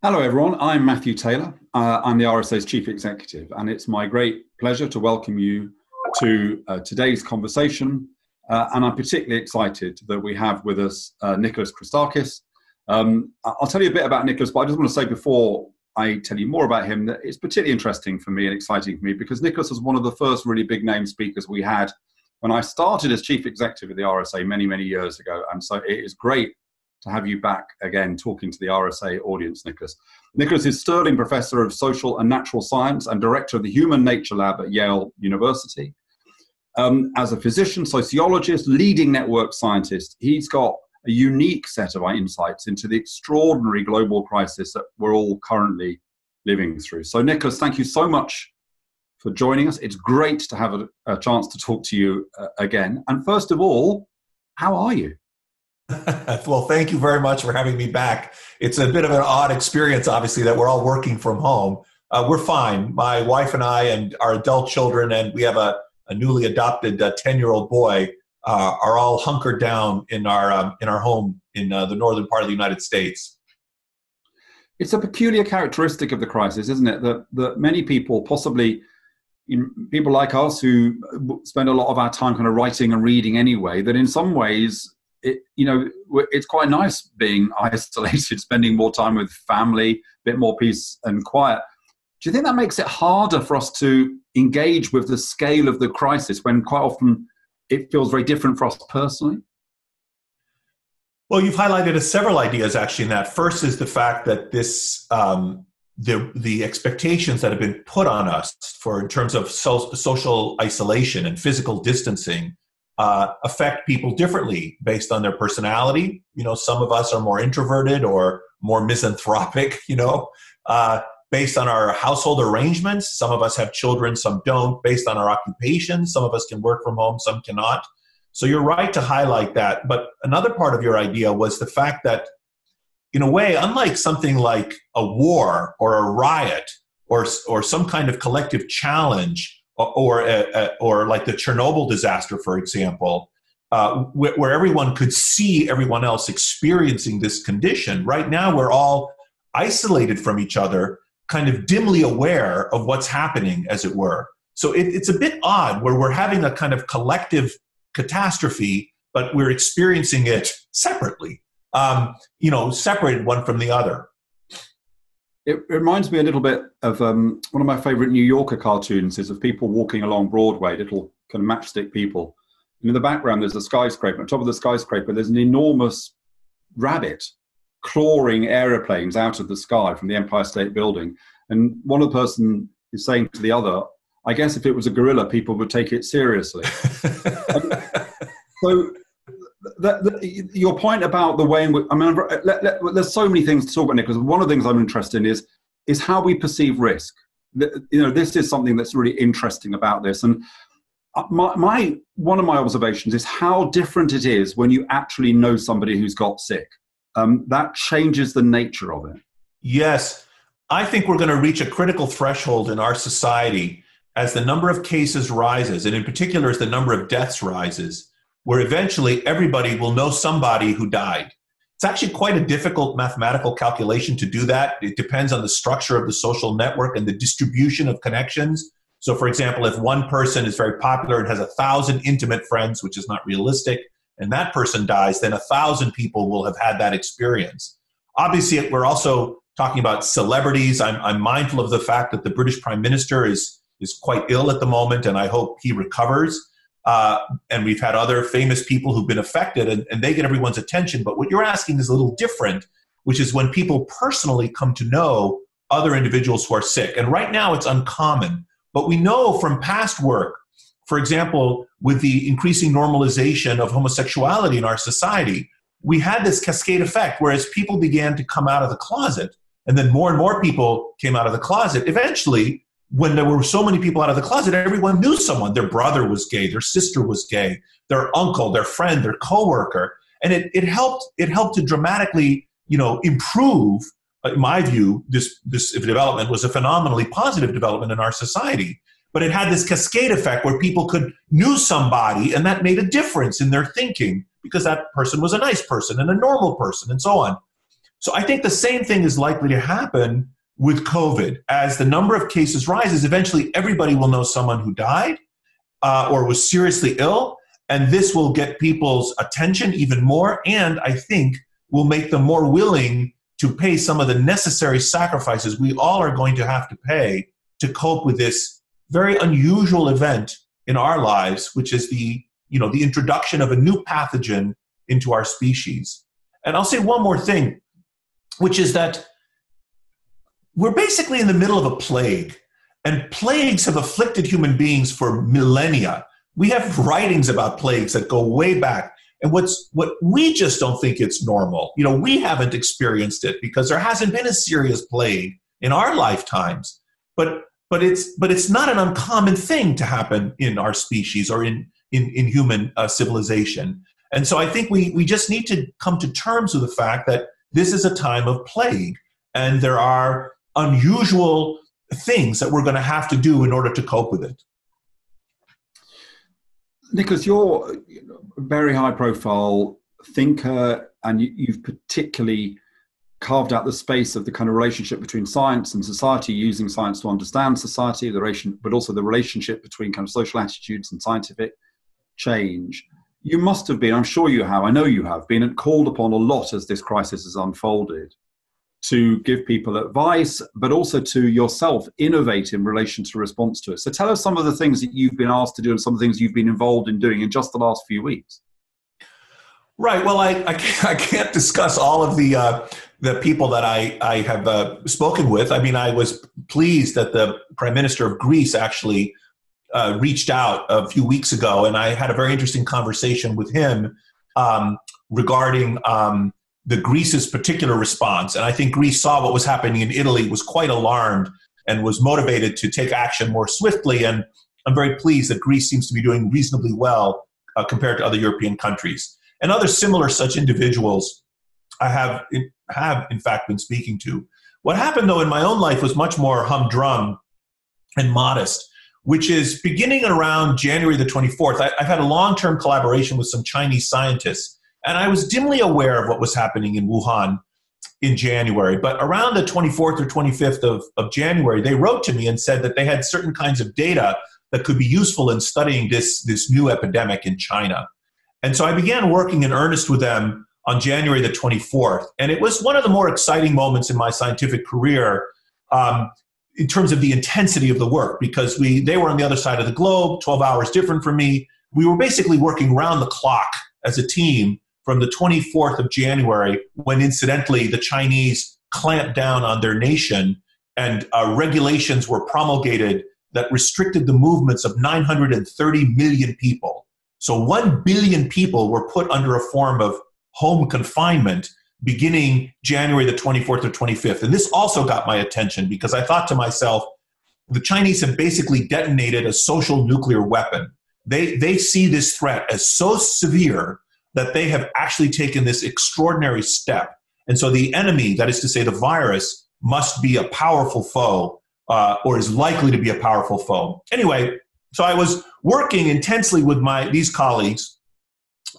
Hello, everyone. I'm Matthew Taylor. Uh, I'm the RSA's Chief Executive, and it's my great pleasure to welcome you to uh, today's conversation. Uh, and I'm particularly excited that we have with us uh, Nicholas Christakis. Um, I'll tell you a bit about Nicholas, but I just want to say before I tell you more about him that it's particularly interesting for me and exciting for me because Nicholas was one of the first really big name speakers we had when I started as Chief Executive of the RSA many, many years ago. And so it is great to have you back again talking to the RSA audience, Nicholas. Nicholas is Sterling Professor of Social and Natural Science and Director of the Human Nature Lab at Yale University. Um, as a physician, sociologist, leading network scientist, he's got a unique set of insights into the extraordinary global crisis that we're all currently living through. So, Nicholas, thank you so much for joining us. It's great to have a, a chance to talk to you uh, again. And first of all, how are you? well, thank you very much for having me back. It's a bit of an odd experience, obviously, that we're all working from home. Uh, we're fine. My wife and I, and our adult children, and we have a, a newly adopted 10 uh, year old boy, uh, are all hunkered down in our, um, in our home in uh, the northern part of the United States. It's a peculiar characteristic of the crisis, isn't it? That, that many people, possibly people like us who spend a lot of our time kind of writing and reading anyway, that in some ways it, you know, it's quite nice being isolated, spending more time with family, a bit more peace and quiet. Do you think that makes it harder for us to engage with the scale of the crisis when quite often it feels very different for us personally? Well, you've highlighted several ideas actually in that. First is the fact that this um, the the expectations that have been put on us for in terms of so, social isolation and physical distancing uh, affect people differently based on their personality. You know, some of us are more introverted or more misanthropic, you know, uh, based on our household arrangements. Some of us have children, some don't, based on our occupation. Some of us can work from home, some cannot. So you're right to highlight that. But another part of your idea was the fact that, in a way, unlike something like a war or a riot or, or some kind of collective challenge, or or like the Chernobyl disaster, for example, uh, where, where everyone could see everyone else experiencing this condition. Right now, we're all isolated from each other, kind of dimly aware of what's happening, as it were. So it, it's a bit odd where we're having a kind of collective catastrophe, but we're experiencing it separately. Um, you know, separated one from the other. It reminds me a little bit of um, one of my favorite New Yorker cartoons is of people walking along Broadway, little kind of matchstick people. And in the background, there's a skyscraper. On top of the skyscraper, there's an enormous rabbit clawing aeroplanes out of the sky from the Empire State Building. And one of the person is saying to the other, I guess if it was a gorilla, people would take it seriously. so your point about the way in which I mean, let, let, there's so many things to talk about, Nicholas. One of the things I'm interested in is is how we perceive risk. The, you know, this is something that's really interesting about this, and uh, my, my one of my observations is how different it is when you actually know somebody who's got sick. Um, that changes the nature of it. Yes, I think we're going to reach a critical threshold in our society as the number of cases rises, and in particular as the number of deaths rises where eventually everybody will know somebody who died. It's actually quite a difficult mathematical calculation to do that. It depends on the structure of the social network and the distribution of connections. So, for example, if one person is very popular and has a thousand intimate friends, which is not realistic, and that person dies, then a thousand people will have had that experience. Obviously, we're also talking about celebrities. I'm, I'm mindful of the fact that the British Prime Minister is, is quite ill at the moment, and I hope he recovers. Uh, and we've had other famous people who've been affected and, and they get everyone's attention. But what you're asking is a little different, which is when people personally come to know other individuals who are sick. And right now it's uncommon. But we know from past work, for example, with the increasing normalization of homosexuality in our society, we had this cascade effect whereas people began to come out of the closet and then more and more people came out of the closet. Eventually, when there were so many people out of the closet, everyone knew someone. Their brother was gay, their sister was gay, their uncle, their friend, their coworker, and it, it helped. It helped to dramatically, you know, improve. Uh, in my view, this this development was a phenomenally positive development in our society. But it had this cascade effect where people could knew somebody, and that made a difference in their thinking because that person was a nice person and a normal person, and so on. So I think the same thing is likely to happen with COVID. As the number of cases rises, eventually everybody will know someone who died uh, or was seriously ill, and this will get people's attention even more, and I think will make them more willing to pay some of the necessary sacrifices we all are going to have to pay to cope with this very unusual event in our lives, which is the you know the introduction of a new pathogen into our species. And I'll say one more thing, which is that we're basically in the middle of a plague, and plagues have afflicted human beings for millennia. We have writings about plagues that go way back. And what's what we just don't think it's normal. You know, we haven't experienced it because there hasn't been a serious plague in our lifetimes. But but it's but it's not an uncommon thing to happen in our species or in in, in human uh, civilization. And so I think we we just need to come to terms with the fact that this is a time of plague and there are unusual things that we're going to have to do in order to cope with it. Nicholas, you're a very high profile thinker, and you, have particularly carved out the space of the kind of relationship between science and society, using science to understand society, the relation, but also the relationship between kind of social attitudes and scientific change. You must have been, I'm sure you have, I know you have, been called upon a lot as this crisis has unfolded to give people advice, but also to yourself innovate in relation to response to it. So tell us some of the things that you've been asked to do and some of the things you've been involved in doing in just the last few weeks. Right. Well, I, I, can't, I can't discuss all of the uh, the people that I, I have uh, spoken with. I mean, I was pleased that the Prime Minister of Greece actually uh, reached out a few weeks ago, and I had a very interesting conversation with him um, regarding um, the Greece's particular response. And I think Greece saw what was happening in Italy, was quite alarmed, and was motivated to take action more swiftly. And I'm very pleased that Greece seems to be doing reasonably well uh, compared to other European countries. And other similar such individuals I have, have in fact been speaking to. What happened though in my own life was much more humdrum and modest, which is beginning around January the 24th. I, I've had a long term collaboration with some Chinese scientists and I was dimly aware of what was happening in Wuhan in January. But around the 24th or 25th of, of January, they wrote to me and said that they had certain kinds of data that could be useful in studying this, this new epidemic in China. And so I began working in earnest with them on January the 24th. And it was one of the more exciting moments in my scientific career um, in terms of the intensity of the work because we, they were on the other side of the globe, 12 hours different from me. We were basically working round the clock as a team from the 24th of January, when incidentally the Chinese clamped down on their nation and uh, regulations were promulgated that restricted the movements of 930 million people. So 1 billion people were put under a form of home confinement beginning January the 24th or 25th. And this also got my attention because I thought to myself, the Chinese have basically detonated a social nuclear weapon. They, they see this threat as so severe that they have actually taken this extraordinary step. And so the enemy, that is to say, the virus, must be a powerful foe uh, or is likely to be a powerful foe. Anyway, so I was working intensely with my these colleagues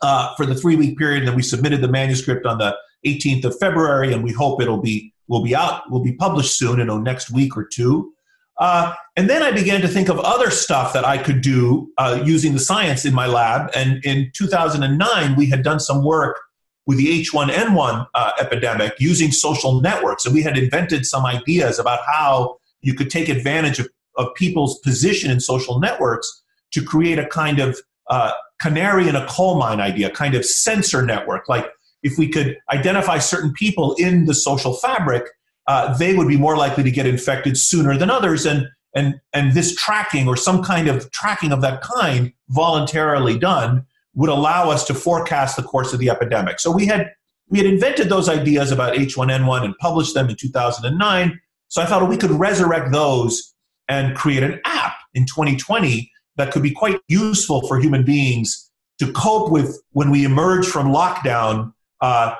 uh, for the three week period, and we submitted the manuscript on the 18th of February, and we hope it'll be will be out will be published soon in the next week or two. Uh, and then I began to think of other stuff that I could do uh, using the science in my lab. And in 2009, we had done some work with the H1N1 uh, epidemic using social networks. And we had invented some ideas about how you could take advantage of, of people's position in social networks to create a kind of uh, canary in a coal mine idea, kind of sensor network. Like if we could identify certain people in the social fabric uh, they would be more likely to get infected sooner than others. And, and, and this tracking or some kind of tracking of that kind, voluntarily done, would allow us to forecast the course of the epidemic. So we had, we had invented those ideas about H1N1 and published them in 2009. So I thought well, we could resurrect those and create an app in 2020 that could be quite useful for human beings to cope with when we emerge from lockdown uh,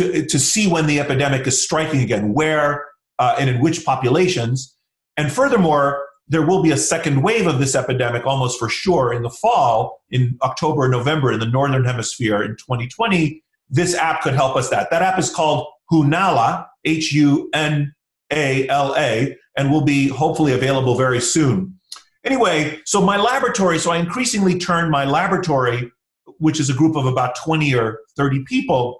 to, to see when the epidemic is striking again, where uh, and in which populations. And furthermore, there will be a second wave of this epidemic almost for sure in the fall, in October November in the Northern Hemisphere in 2020. This app could help us that. That app is called Hunala, H U N A L A, and will be hopefully available very soon. Anyway, so my laboratory, so I increasingly turned my laboratory, which is a group of about 20 or 30 people,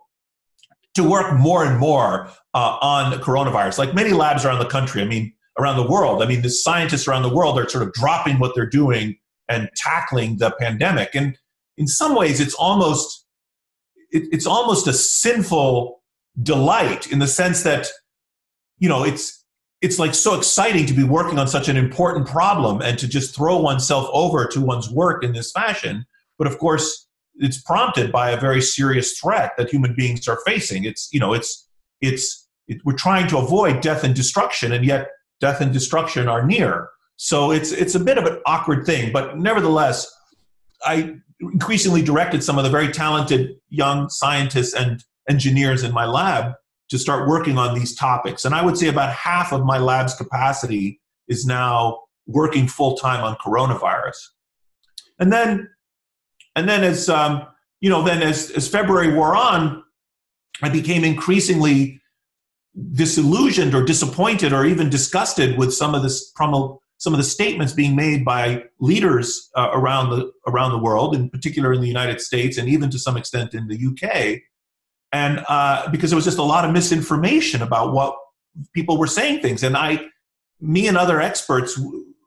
to work more and more uh, on coronavirus. Like many labs around the country, I mean, around the world. I mean, the scientists around the world are sort of dropping what they're doing and tackling the pandemic. And in some ways, it's almost it, it's almost a sinful delight in the sense that you know it's it's like so exciting to be working on such an important problem and to just throw oneself over to one's work in this fashion. But of course, it's prompted by a very serious threat that human beings are facing. It's you know it's it's it, we're trying to avoid death and destruction, and yet death and destruction are near. So it's it's a bit of an awkward thing, but nevertheless, I increasingly directed some of the very talented young scientists and engineers in my lab to start working on these topics. And I would say about half of my lab's capacity is now working full time on coronavirus. And then, and then as um, you know, then as as February wore on, I became increasingly disillusioned or disappointed or even disgusted with some of this some of the statements being made by leaders uh, around the around the world, in particular in the United States and even to some extent in the UK, and uh, because there was just a lot of misinformation about what people were saying things, and I, me and other experts,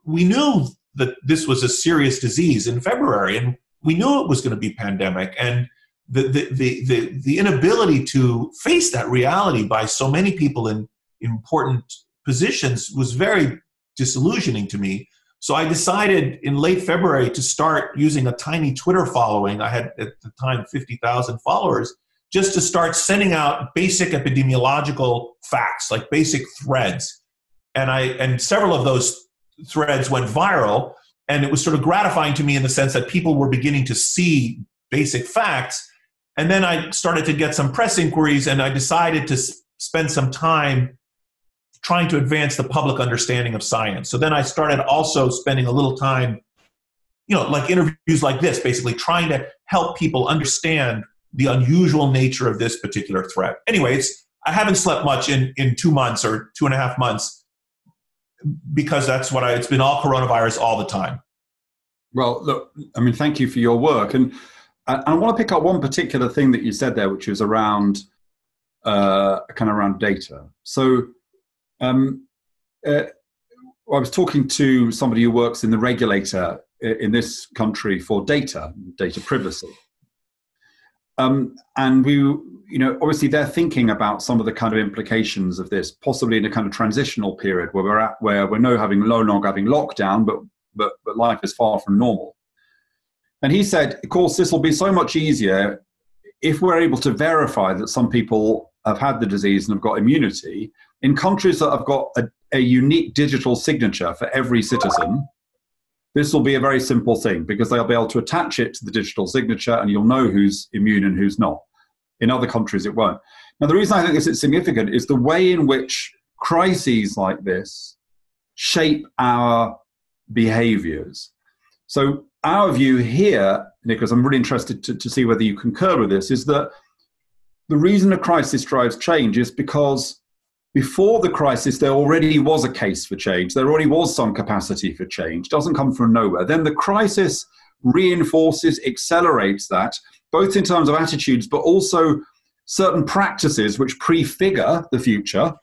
we knew that this was a serious disease in February, and we knew it was going to be pandemic, and the, the, the, the, the inability to face that reality by so many people in important positions was very disillusioning to me. So I decided in late February to start using a tiny Twitter following. I had at the time 50,000 followers just to start sending out basic epidemiological facts, like basic threads. And I and several of those threads went viral and it was sort of gratifying to me in the sense that people were beginning to see basic facts. And then I started to get some press inquiries and I decided to spend some time trying to advance the public understanding of science. So then I started also spending a little time, you know, like interviews like this, basically trying to help people understand the unusual nature of this particular threat. Anyways, I haven't slept much in, in two months or two and a half months because that's what I, it's been all coronavirus all the time. Well, look, I mean, thank you for your work. And I, I want to pick up one particular thing that you said there, which is around uh, kind of around data. So um, uh, I was talking to somebody who works in the regulator in this country for data, data privacy. Um, and we, you know, obviously they're thinking about some of the kind of implications of this, possibly in a kind of transitional period where we're at, where we're no having no longer having lockdown, but but but life is far from normal. And he said, of course, this will be so much easier if we're able to verify that some people have had the disease and have got immunity, in countries that have got a, a unique digital signature for every citizen, this will be a very simple thing because they'll be able to attach it to the digital signature and you'll know who's immune and who's not. In other countries, it won't. Now, the reason I think this is significant is the way in which crises like this shape our behaviors. So, our view here, Nicholas, I'm really interested to, to see whether you concur with this, is that the reason a crisis drives change is because before the crisis, there already was a case for change. There already was some capacity for change. It doesn't come from nowhere. Then the crisis reinforces, accelerates that, both in terms of attitudes, but also certain practices which prefigure the future.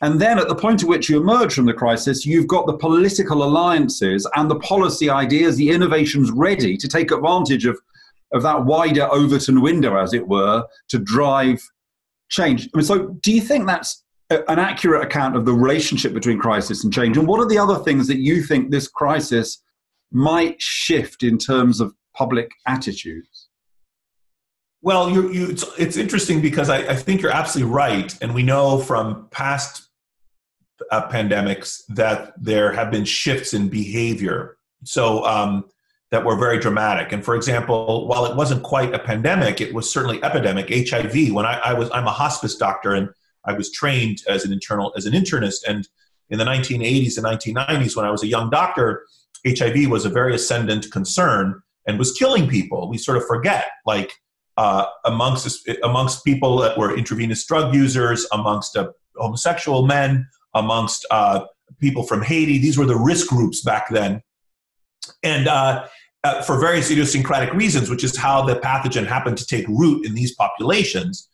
And then at the point at which you emerge from the crisis, you've got the political alliances and the policy ideas, the innovations ready to take advantage of of that wider Overton window, as it were, to drive change. I mean, so do you think that's an accurate account of the relationship between crisis and change? And what are the other things that you think this crisis might shift in terms of public attitudes? Well, you, you, it's, it's, interesting because I, I, think you're absolutely right. And we know from past uh, pandemics that there have been shifts in behavior. So, um, that were very dramatic. And for example, while it wasn't quite a pandemic, it was certainly epidemic. HIV. When I, I, was, I'm a hospice doctor, and I was trained as an internal as an internist. And in the 1980s and 1990s, when I was a young doctor, HIV was a very ascendant concern and was killing people. We sort of forget, like uh, amongst amongst people that were intravenous drug users, amongst uh, homosexual men, amongst uh, people from Haiti. These were the risk groups back then, and uh, uh, for various idiosyncratic reasons, which is how the pathogen happened to take root in these populations.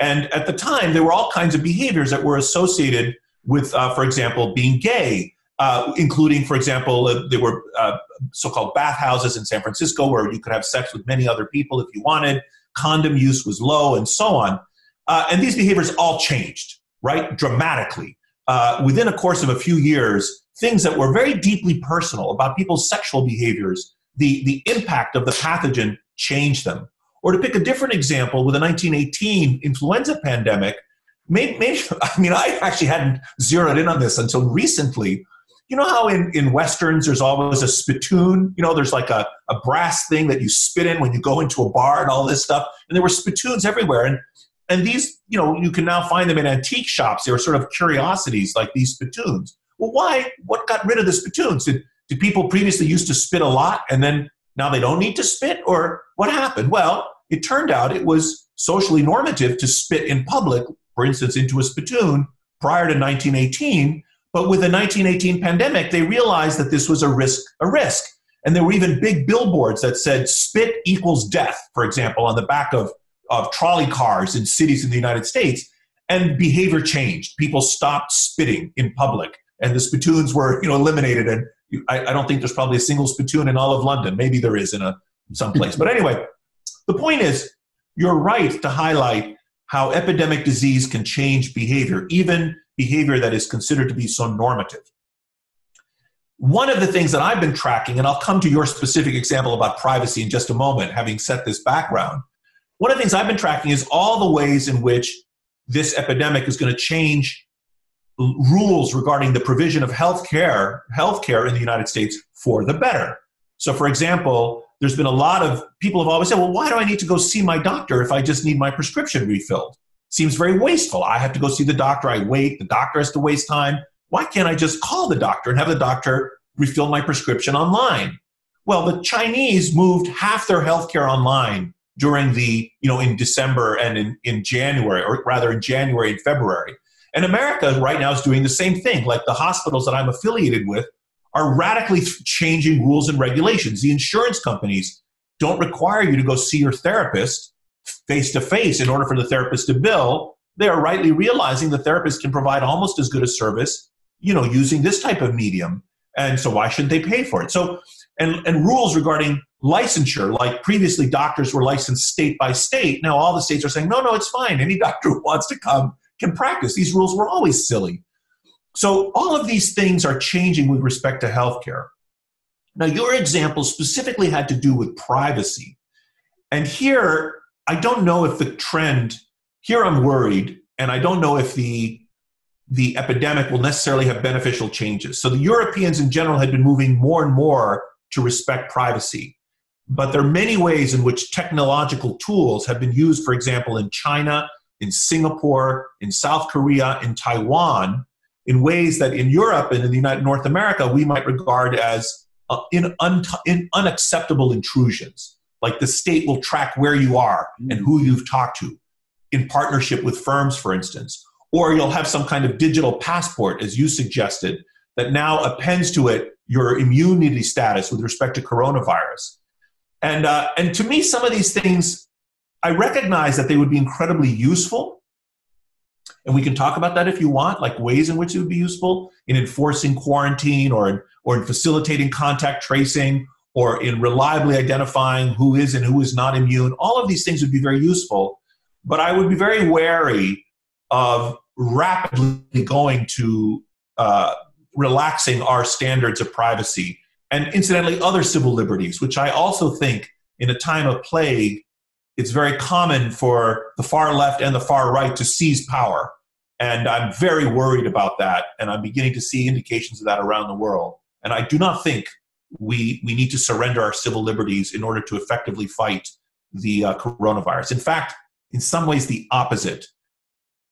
And at the time, there were all kinds of behaviors that were associated with, uh, for example, being gay, uh, including, for example, uh, there were uh, so-called bathhouses in San Francisco where you could have sex with many other people if you wanted. Condom use was low, and so on. Uh, and these behaviors all changed, right, dramatically within a course of a few years. Things that were very deeply personal about people's sexual behaviors the, the impact of the pathogen changed them. Or to pick a different example, with the 1918 influenza pandemic, maybe, maybe, I mean, I actually hadn't zeroed in on this until recently. You know how in, in Westerns there's always a spittoon? You know, there's like a, a brass thing that you spit in when you go into a bar and all this stuff. And there were spittoons everywhere. And, and these, you know, you can now find them in antique shops. They were sort of curiosities like these spittoons. Well, why? What got rid of the spittoons? Did, did people previously used to spit a lot and then now they don't need to spit? Or what happened? Well, it turned out it was socially normative to spit in public, for instance, into a spittoon prior to 1918. But with the 1918 pandemic, they realized that this was a risk, a risk. And there were even big billboards that said spit equals death, for example, on the back of, of trolley cars in cities in the United States. And behavior changed. People stopped spitting in public, and the spittoons were you know, eliminated, and I, I, don't think there's probably a single spittoon in all of London. Maybe there is in a someplace. But anyway, the point is, you're right to highlight how epidemic disease can change behavior, even behavior that is considered to be so normative. One of the things that I've been tracking, and I'll come to your specific example about privacy in just a moment, having set this background. One of the things I've been tracking is all the ways in which this epidemic is going to change rules regarding the provision of health care, healthcare in the United States for the better. So, for example, there's been a lot of people have always said, well, why do I need to go see my doctor if I just need my prescription refilled? Seems very wasteful. I have to go see the doctor, I wait, the doctor has to waste time. Why can't I just call the doctor and have the doctor refill my prescription online? Well, the Chinese moved half their healthcare online during the, you know, in December and in, in January, or rather in January and February. And America right now is doing the same thing. Like the hospitals that I'm affiliated with are radically changing rules and regulations. The insurance companies don't require you to go see your therapist face to face in order for the therapist to bill. They are rightly realizing the therapist can provide almost as good a service, you know, using this type of medium. And so why shouldn't they pay for it? So and, and rules regarding licensure, like previously doctors were licensed state by state. Now all the states are saying, no, no, it's fine. Any doctor who wants to come can practice. These rules were always silly. So all of these things are changing with respect to healthcare. Now, your example specifically had to do with privacy. And here, I don't know if the trend, here I'm worried, and I don't know if the, the epidemic will necessarily have beneficial changes. So the Europeans in general had been moving more and more to respect privacy. But there are many ways in which technological tools have been used, for example, in China in Singapore, in South Korea, in Taiwan, in ways that in Europe and in the United North America we might regard as uh, in, un- in unacceptable intrusions. Like the state will track where you are and who you've talked to, in partnership with firms, for instance. Or you'll have some kind of digital passport, as you suggested, that now appends to it your immunity status with respect to coronavirus. And, uh, and to me, some of these things I recognize that they would be incredibly useful. And we can talk about that if you want, like ways in which it would be useful in enforcing quarantine or in, or in facilitating contact tracing or in reliably identifying who is and who is not immune. All of these things would be very useful. But I would be very wary of rapidly going to uh, relaxing our standards of privacy and incidentally other civil liberties, which I also think in a time of plague it's very common for the far left and the far right to seize power. And I'm very worried about that. And I'm beginning to see indications of that around the world. And I do not think we, we need to surrender our civil liberties in order to effectively fight the uh, coronavirus. In fact, in some ways, the opposite.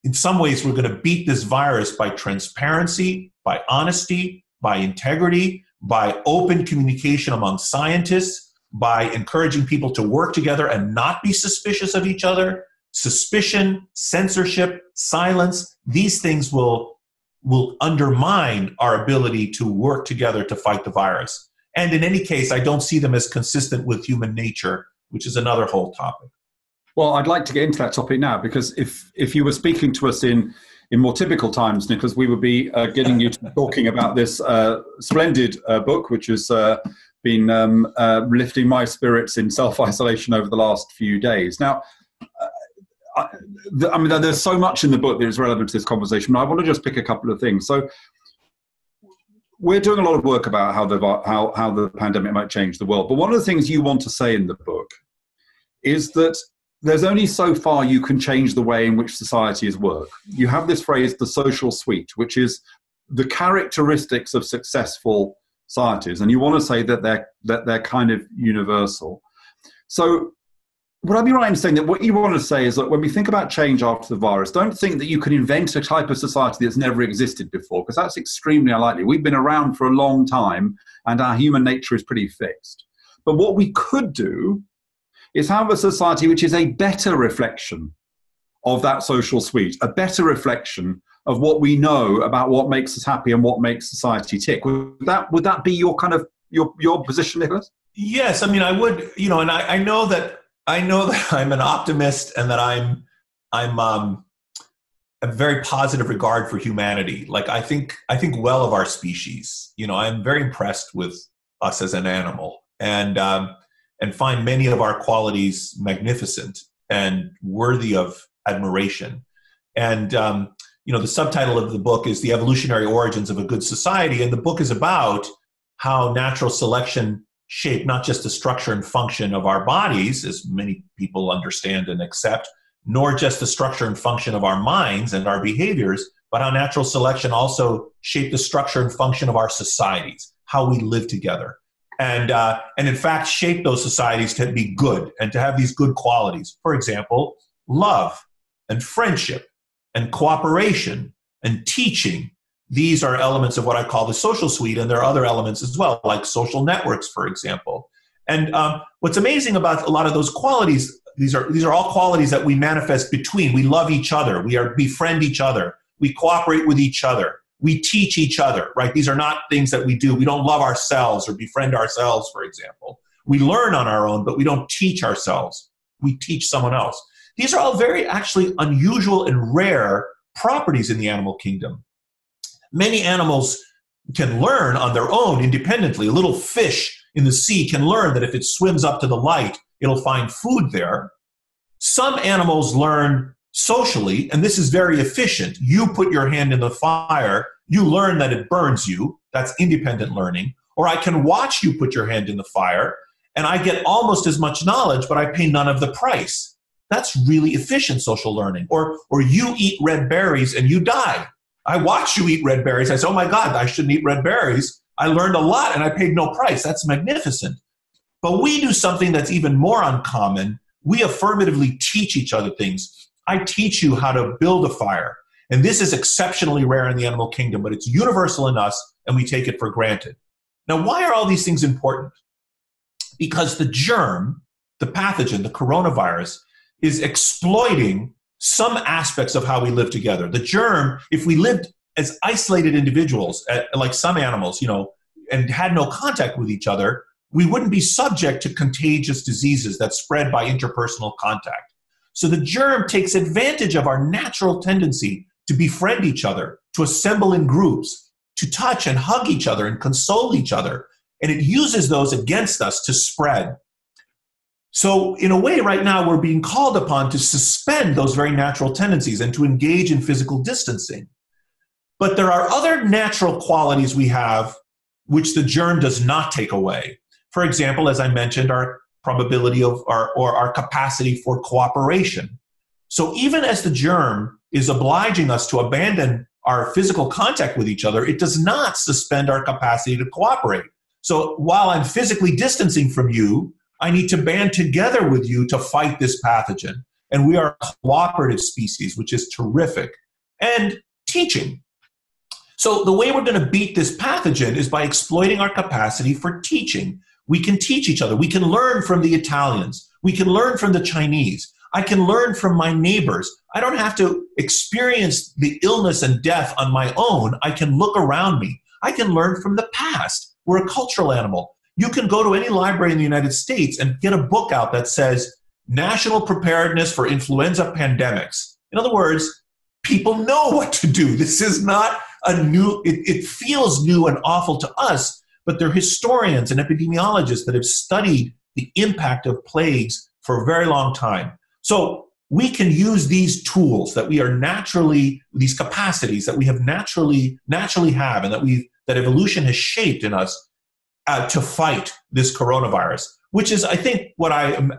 In some ways, we're going to beat this virus by transparency, by honesty, by integrity, by open communication among scientists, by encouraging people to work together and not be suspicious of each other. Suspicion, censorship, silence, these things will, will undermine our ability to work together to fight the virus. And in any case, I don't see them as consistent with human nature, which is another whole topic. Well, I'd like to get into that topic now because if, if you were speaking to us in in more typical times, Nicholas, we would be uh, getting you to talking about this uh, splendid uh, book, which is uh, been um, uh, lifting my spirits in self isolation over the last few days. Now, uh, I, I, mean, there's so much in the book that is relevant to this conversation, but I want to just pick a couple of things. So, we're doing a lot of work about how the how how the pandemic might change the world. But one of the things you want to say in the book is that there's only so far you can change the way in which societies work. You have this phrase, the social suite, which is the characteristics of successful societies, and you want to say that they're that they're kind of universal. So, would I be right in saying that what you want to say is that when we think about change after the virus, don't think that you can invent a type of society that's never existed before, because that's extremely unlikely. We've been around for a long time, and our human nature is pretty fixed. But what we could do is have a society which is a better reflection of that social suite, a better reflection of what we know about what makes us happy and what makes society tick. Would that would that be your kind of your your position, Nicholas? Yes, I mean I would, you know, and I, I know that I know that I'm an optimist and that I'm I'm um a very positive regard for humanity. Like I think I think well of our species. You know, I'm very impressed with us as an animal. And um and find many of our qualities magnificent and worthy of admiration. And um, you know, the subtitle of the book is "The Evolutionary Origins of a Good Society," and the book is about how natural selection shaped not just the structure and function of our bodies, as many people understand and accept, nor just the structure and function of our minds and our behaviors, but how natural selection also shaped the structure and function of our societies, how we live together. And uh, and in fact shape those societies to be good and to have these good qualities. For example, love and friendship and cooperation and teaching. These are elements of what I call the social suite, and there are other elements as well, like social networks, for example. And um, what's amazing about a lot of those qualities, these are these are all qualities that we manifest between. We love each other, we are befriend each other, we cooperate with each other, we teach each other, right? These are not things that we do. We don't love ourselves or befriend ourselves, for example. We learn on our own, but we don't teach ourselves. We teach someone else. These are all very actually unusual and rare properties in the animal kingdom. Many animals can learn on their own independently. A little fish in the sea can learn that if it swims up to the light, it'll find food there. Some animals learn socially, and this is very efficient. You put your hand in the fire, you learn that it burns you. That's independent learning. Or I can watch you put your hand in the fire, and I get almost as much knowledge, but I pay none of the price. That's really efficient social learning. Or, or you eat red berries and you die. I watch you eat red berries. I say, oh my God, I shouldn't eat red berries. I learned a lot and I paid no price. That's magnificent. But we do something that's even more uncommon. We affirmatively teach each other things. I teach you how to build a fire. And this is exceptionally rare in the animal kingdom, but it's universal in us, and we take it for granted. Now, why are all these things important? Because the germ, the pathogen, the coronavirus, is exploiting some aspects of how we live together. The germ, if we lived as isolated individuals, uh, like some animals, you know, and had no contact with each other, we wouldn't be subject to contagious diseases that spread by interpersonal contact. So the germ takes advantage of our natural tendency to befriend each other, to assemble in groups, to touch and hug each other and console each other. And it uses those against us to spread. So, in a way, right now, we're being called upon to suspend those very natural tendencies and to engage in physical distancing. But there are other natural qualities we have which the germ does not take away. For example, as I mentioned, our probability of our, or our capacity for cooperation. So even as the germ is obliging us to abandon our physical contact with each other, it does not suspend our capacity to cooperate. So while I'm physically distancing from you, I need to band together with you to fight this pathogen. And we are a cooperative species, which is terrific. And teaching. So the way we're going to beat this pathogen is by exploiting our capacity for teaching We can teach each other. We can learn from the Italians. We can learn from the Chinese. I can learn from my neighbors. I don't have to experience the illness and death on my own. I can look around me. I can learn from the past. We're a cultural animal. You can go to any library in the United States and get a book out that says National Preparedness for Influenza Pandemics. In other words, people know what to do. This is not a new, it, it feels new and awful to us, but they're historians and epidemiologists that have studied the impact of plagues for a very long time. So we can use these tools that we are naturally, these capacities that we have naturally, naturally have, and that we that evolution has shaped in us uh, to fight this coronavirus. Which is, I think, what I am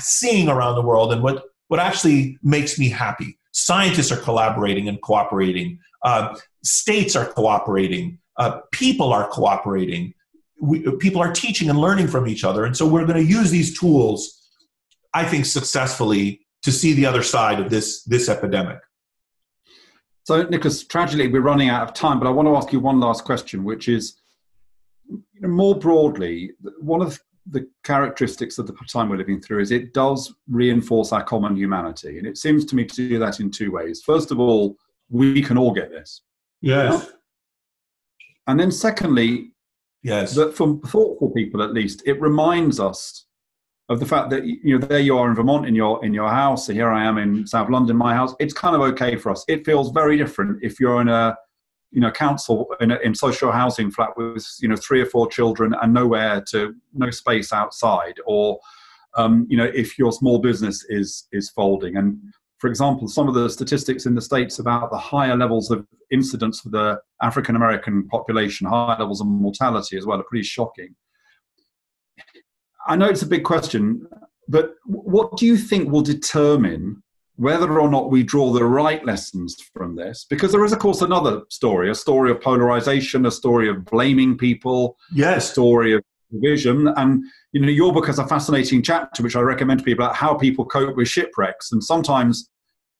seeing around the world, and what what actually makes me happy. Scientists are collaborating and cooperating. Uh, states are cooperating. Uh, people are cooperating. We, people are teaching and learning from each other, and so we're going to use these tools I think, successfully to see the other side of this this epidemic. So, Nicholas, tragically, we're running out of time, but I want to ask you one last question, which is more broadly, one of the characteristics of the time we're living through is it does reinforce our common humanity. And it seems to me to do that in two ways. First of all, we can all get this. Yes. And then secondly, yes, that for thoughtful people at least, it reminds us of the fact that you know there you are in Vermont in your in your house. So here I am in South London, my house. It's kind of okay for us. It feels very different if you're in a you know council in in social housing flat with you know three or four children and nowhere to no space outside, or um, you know if your small business is is folding. And for example, some of the statistics in the states about the higher levels of incidence for the African American population, higher levels of mortality as well, are pretty shocking. I know it's a big question, but what do you think will determine whether or not we draw the right lessons from this? Because there is, of course, another story a story of polarization, a story of blaming people, yes. a story of division. And you know, your book has a fascinating chapter which I recommend to people about how people cope with shipwrecks. And sometimes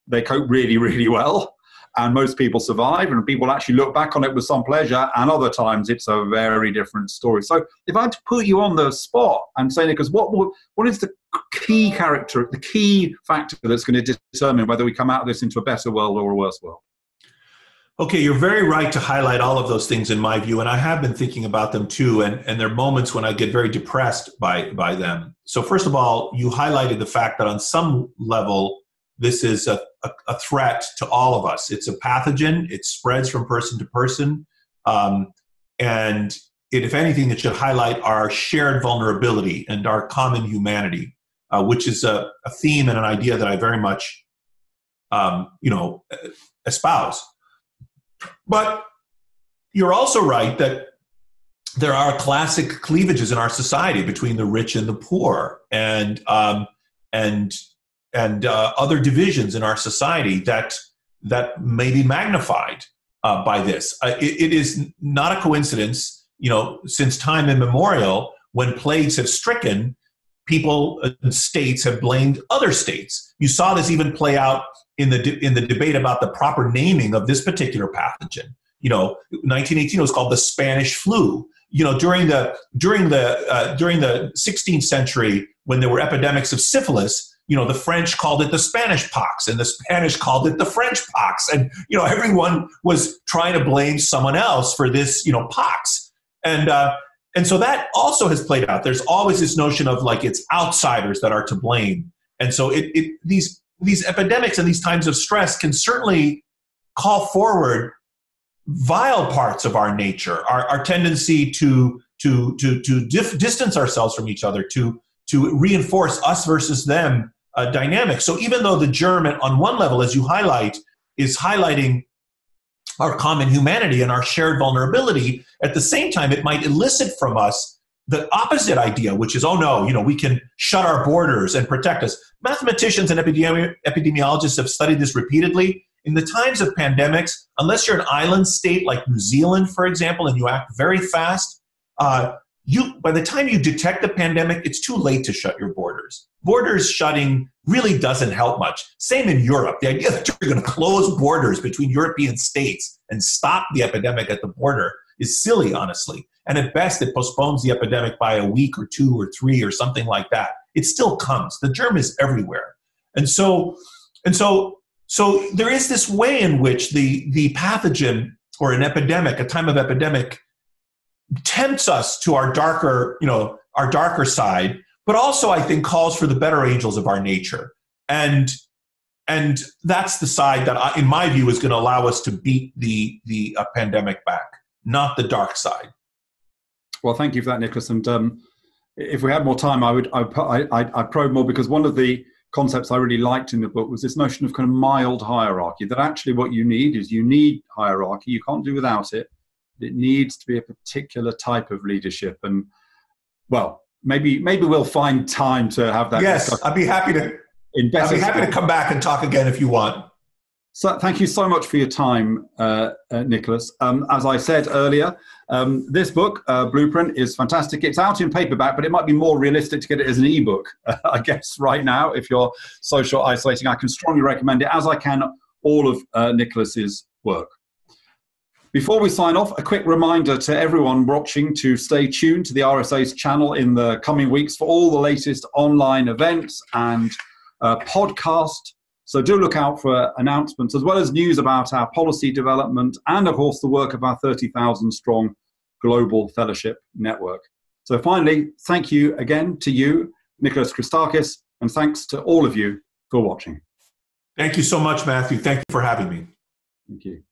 they cope really, really well and most people survive and people actually look back on it with some pleasure and other times it's a very different story so if i had to put you on the spot and say because what what is the key character the key factor that's going to determine whether we come out of this into a better world or a worse world Okay, you're very right to highlight all of those things in my view, and I have been thinking about them too. And, and there are moments when I get very depressed by by them. So first of all, you highlighted the fact that on some level, this is a, a, a, threat to all of us. It's a pathogen, it spreads from person to person. Um, and it, if anything, it should highlight our shared vulnerability and our common humanity, uh, which is a, a, theme and an idea that I very much, um, you know, espouse. But you're also right that there are classic cleavages in our society between the rich and the poor, and um, and and uh, other divisions in our society that that may be magnified uh, by this. Uh, it, it is not a coincidence, you know, since time immemorial, when plagues have stricken, people and states have blamed other states. You saw this even play out in the de- in the debate about the proper naming of this particular pathogen. You know, 1918 was called the Spanish flu. You know, during the during the uh, during the 16th century, when there were epidemics of syphilis, you know the french called it the spanish pox and the spanish called it the french pox and you know everyone was trying to blame someone else for this you know pox and uh, and so that also has played out there's always this notion of like it's outsiders that are to blame and so it, it these these epidemics and these times of stress can certainly call forward vile parts of our nature our, our tendency to to to to dif- distance ourselves from each other to to reinforce us versus them uh, dynamic. So even though the German, on one level, as you highlight, is highlighting our common humanity and our shared vulnerability, at the same time, it might elicit from us the opposite idea, which is, oh no, you know, we can shut our borders and protect us. Mathematicians and epidemi- epidemiologists have studied this repeatedly. In the times of pandemics, unless you're an island state like New Zealand, for example, and you act very fast, uh, you by the time you detect the pandemic, it's too late to shut your borders. Borders shutting really doesn't help much. Same in Europe. The idea that you're going to close borders between European states and stop the epidemic at the border is silly, honestly. And at best, it postpones the epidemic by a week or two or three or something like that. It still comes. The germ is everywhere. And so, and so, so there is this way in which the, the pathogen or an epidemic, a time of epidemic, tempts us to our darker, you know, our darker side, but also I think calls for the better angels of our nature. And and that's the side that, I, in my view, is going to allow us to beat the the uh, pandemic back, not the dark side. Well, thank you for that, Nicholas. And um, if we had more time, I would I I, I probe more because one of the concepts I really liked in the book was this notion of kind of mild hierarchy. That actually, what you need is you need hierarchy. You can't do without it. It needs to be a particular type of leadership. And well, maybe maybe we'll find time to have that. Yes, discussion. I'd be happy to. I'd be happy to come back and talk again if you want. So, thank you so much for your time, uh, uh, Nicholas. Um, as I said earlier, um, this book, uh, Blueprint, is fantastic. It's out in paperback, but it might be more realistic to get it as an ebook, I guess, right now, if you're social isolating. I can strongly recommend it, as I can all of uh, Nicholas's work. Before we sign off, a quick reminder to everyone watching to stay tuned to the RSA's channel in the coming weeks for all the latest online events and uh, podcast. So do look out for announcements as well as news about our policy development and, of course, the work of our 30,000 strong global fellowship network. So finally, thank you again to you, Nicholas Christakis, and thanks to all of you for watching. Thank you so much, Matthew. Thank you for having me. Thank you.